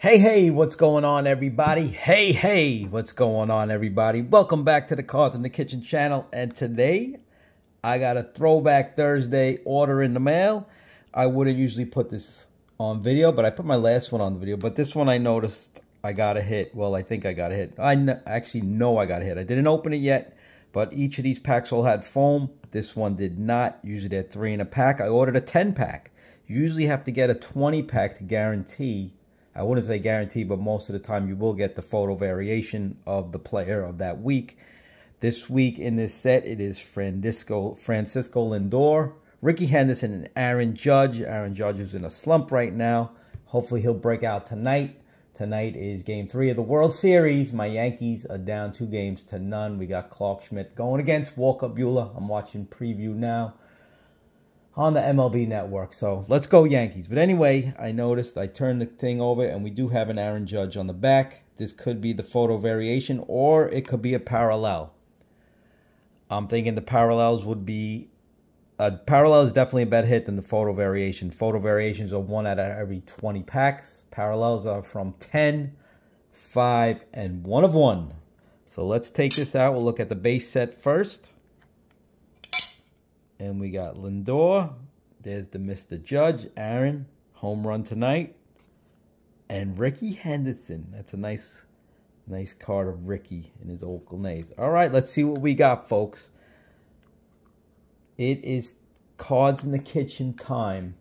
Hey, hey, what's going on, everybody? Hey, hey, what's going on, everybody? Welcome back to the Cards in the Kitchen channel. And today, I got a Throwback Thursday order in the mail. I wouldn't usually put this on video, but I put my last one on the video. But this one I noticed I got a hit. Well, I think I got a hit. I actually know I got a hit. I didn't open it yet, but each of these packs all had foam. This one did not. Usually they're three in a pack. I ordered a 10 pack. You usually have to get a 20 pack to guarantee I wouldn't say guaranteed, but most of the time you will get the photo variation of the player of that week. This week in this set, it is Francisco, Francisco Lindor, Rickey Henderson, and Aaron Judge. Aaron Judge is in a slump right now. Hopefully he'll break out tonight. Tonight is game three of the World Series. My Yankees are down two games to none. We got Clarke Schmidt going against Walker Buehler. I'm watching preview now on the MLB network. So let's go Yankees. But anyway, I noticed I turned the thing over and we do have an Aaron Judge on the back. This could be the photo variation or it could be a parallel. I'm thinking the parallels would be a parallel is definitely a better hit than the photo variation. Photo variations are one out of every 20 packs. Parallels are from 10, 5, and 1 of 1. So let's take this out. We'll look at the base set first. And we got Lindor. There's the Mr. Judge, Aaron, home run tonight. And Rickey Henderson. That's a nice, nice card of Rickey in his Oakland A's. All right, let's see what we got, folks. It is cards in the kitchen time.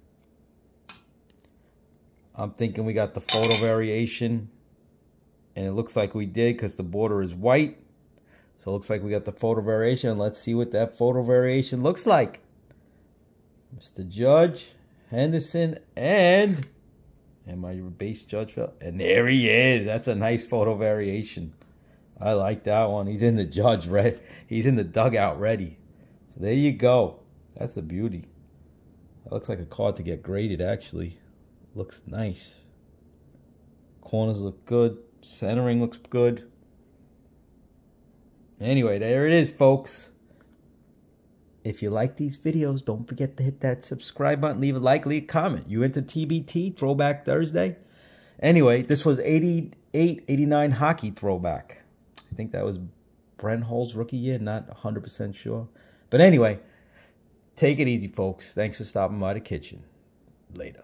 I'm thinking we got the photo variation. And it looks like we did because the border is white. So it looks like we got the photo variation. Let's see what that photo variation looks like. Mr. Judge, Henderson, and and my base judge. And there he is. That's a nice photo variation. I like that one. He's in the judge red. He's in the dugout ready. So there you go. That's a beauty. That looks like a card to get graded actually. Looks nice. Corners look good. Centering looks good. Anyway, there it is, folks. If you like these videos, don't forget to hit that subscribe button, leave a like, leave a comment. You into TBT, Throwback Thursday? Anyway, this was 88, 89 hockey throwback. I think that was Brent Hull's rookie year, not 100% sure. But anyway, take it easy, folks. Thanks for stopping by the kitchen. Later.